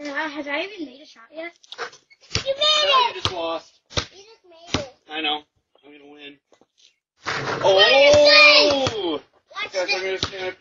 Uh, I, have I even made a shot yet? You made No, it! you just lost. You just made it. I know. I'm gonna win. Oh! Watch this! I'm this. gonna stand up